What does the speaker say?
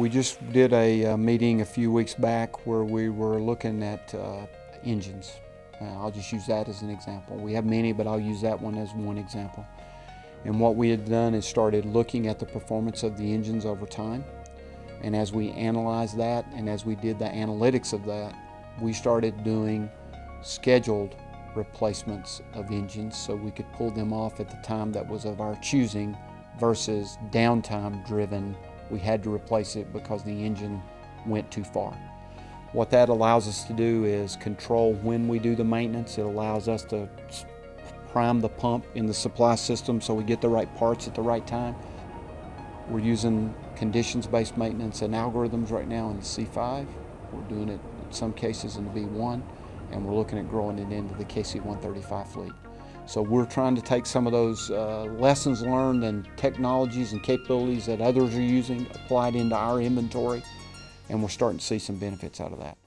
We just did a, uh meeting a few weeks back where we were looking at uh, engines. Uh, I'll just use that as an example. We have many, but I'll use that one as one example. And what we had done is started looking at the performance of the engines over time. And as we analyzed that and as we did the analytics of that, we started doing scheduled replacements of engines so we could pull them off at the time that was of our choosing versus downtime driven. We had to replace it because the engine went too far. What that allows us to do is control when we do the maintenance. It allows us to prime the pump in the supply system so we get the right parts at the right time. We're using conditions-based maintenance and algorithms right now in the C5. We're doing it in some cases in the B1 and we're looking at growing it into the KC-135 fleet. So we're trying to take some of those uh, lessons learned and technologies and capabilities that others are using, applied into our inventory, and we're starting to see some benefits out of that.